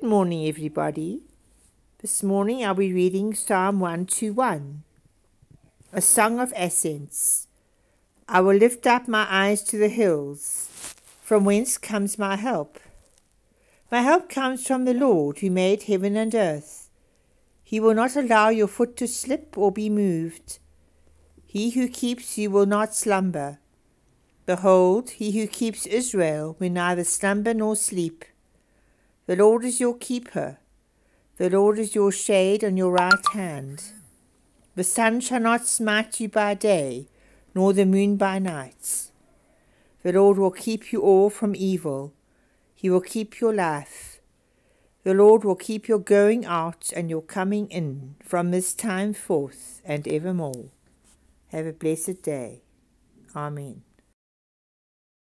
Good morning, everybody. This morning I'll be reading Psalm 121, a song of ascents. I will lift up my eyes to the hills. From whence comes my help? My help comes from the Lord who made heaven and earth. He will not allow your foot to slip or be moved. He who keeps you will not slumber. Behold, he who keeps Israel will neither slumber nor sleep. The Lord is your keeper. The Lord is your shade on your right hand. The sun shall not smite you by day, nor the moon by night. The Lord will keep you all from evil. He will keep your life. The Lord will keep your going out and your coming in from this time forth and evermore. Have a blessed day. Amen.